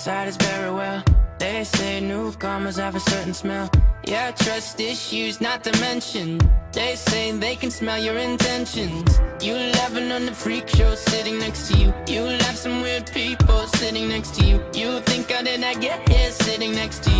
with outsiders very well. They say newcomers have a certain smell. Yeah, trust issues not to mention. They say they can smell your intentions. You laughing on the freak show sitting next to you. You laugh some weird people sitting next to you. You think I did not get here sitting next to you.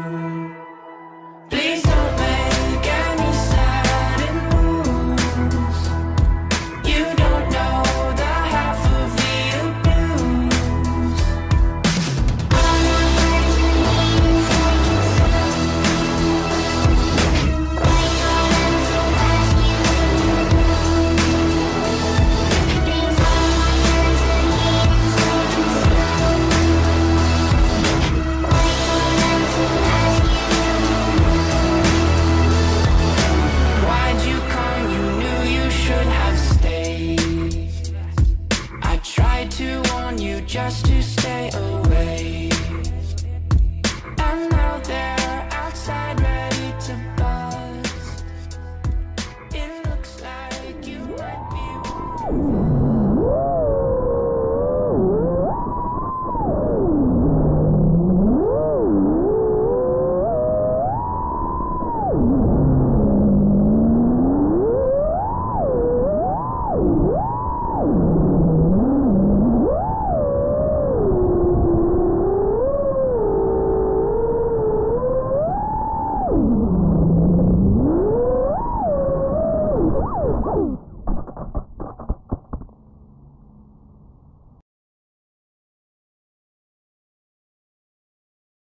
To warn you just to stay away.